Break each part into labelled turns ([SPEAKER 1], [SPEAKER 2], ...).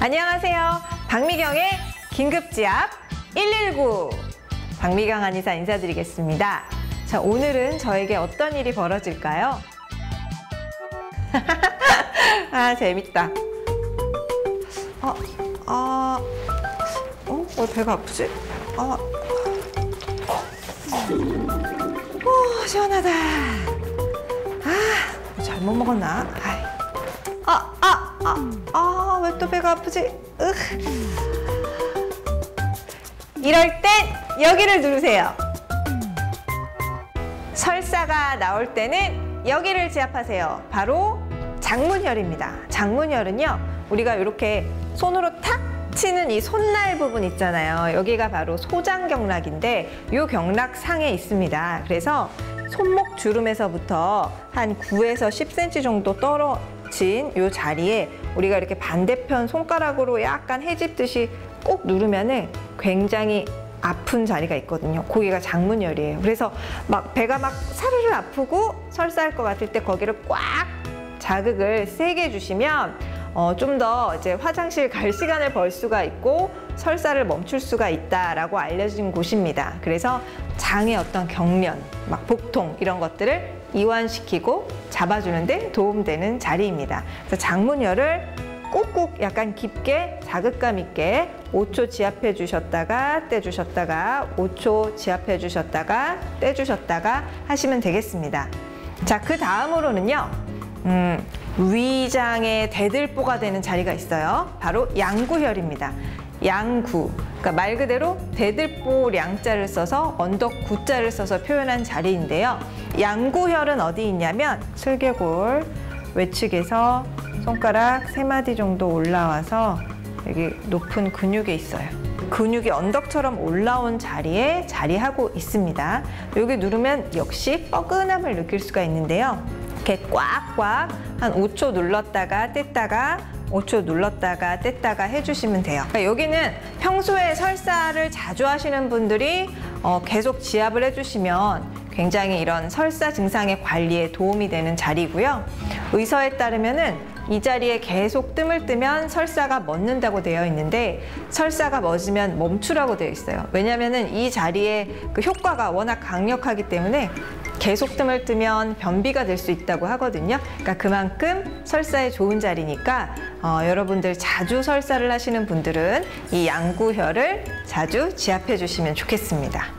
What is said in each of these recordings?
[SPEAKER 1] 안녕하세요. 박미경의 긴급지압 119 박미경 한의사 인사드리겠습니다. 자, 오늘은 저에게 어떤 일이 벌어질까요? 아, 재밌다. 어, 아, 어, 왜 배가 아프지? 아, 오, 시원하다. 아, 잘못 먹었나? 아이. 아, 아, 아, 아, 왜 또 배가 아프지? 으. 이럴 땐 여기를 누르세요. 설사가 나올 때는 여기를 지압하세요. 바로 장문혈입니다. 장문혈은요, 우리가 이렇게 손으로 탁 치는 이 손날 부분 있잖아요. 여기가 바로 소장 경락인데 이 경락 상에 있습니다. 그래서 손목 주름에서부터 한 9에서 10cm 정도 떨어진 이 자리에 우리가 이렇게 반대편 손가락으로 약간 해집듯이 꼭 누르면은 굉장히 아픈 자리가 있거든요. 거기가 장문열이에요. 그래서 막 배가 막 사르르 아프고 설사할 것 같을 때 거기를 꽉 자극을 세게 주시면 어, 좀 더 이제 화장실 갈 시간을 벌 수가 있고 설사를 멈출 수가 있다라고 알려진 곳입니다. 그래서 장의 어떤 경련, 막 복통 이런 것들을 이완시키고 잡아주는데 도움되는 자리입니다. 그래서 장문열을 꾹꾹 약간 깊게 자극감 있게 5초 지압해 주셨다가 떼 주셨다가 5초 지압해 주셨다가 떼 주셨다가 하시면 되겠습니다. 자, 그 다음으로는요. 음, 위장의 대들보가 되는 자리가 있어요. 바로 양구혈입니다. 양구. 그러니까 말 그대로 대들보 량자를 써서 언덕 구자를 써서 표현한 자리인데요. 양구혈은 어디 있냐면 슬개골 외측에서 손가락 세 마디 정도 올라와서 여기 높은 근육에 있어요. 근육이 언덕처럼 올라온 자리에 자리하고 있습니다. 여기 누르면 역시 뻐근함을 느낄 수가 있는데요. 이렇게 꽉꽉 한 5초 눌렀다가 뗐다가 5초 눌렀다가 뗐다가 해주시면 돼요. 그러니까 여기는 평소에 설사를 자주 하시는 분들이 어, 계속 지압을 해주시면 굉장히 이런 설사 증상의 관리에 도움이 되는 자리고요. 의사에 따르면은 이 자리에 계속 뜸을 뜨면 설사가 멎는다고 되어 있는데 설사가 멎으면 멈추라고 되어 있어요. 왜냐하면 이 자리에 그 효과가 워낙 강력하기 때문에 계속 뜸을 뜨면 변비가 될 수 있다고 하거든요. 그러니까 그만큼 설사에 좋은 자리니까 어, 여러분들 자주 설사를 하시는 분들은 이 양구혈을 자주 지압해 주시면 좋겠습니다.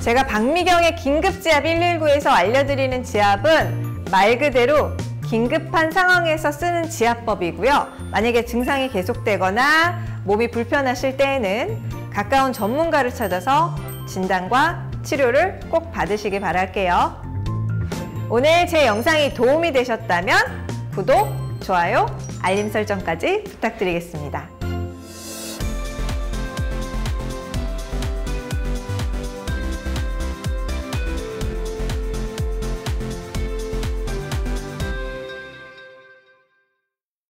[SPEAKER 1] 제가 박미경의 긴급지압 119에서 알려드리는 지압은 말 그대로 긴급한 상황에서 쓰는 지압법이고요. 만약에 증상이 계속되거나 몸이 불편하실 때에는 가까운 전문가를 찾아서 진단과 치료를 꼭 받으시기 바랄게요. 오늘 제 영상이 도움이 되셨다면 구독, 좋아요, 알림 설정까지 부탁드리겠습니다.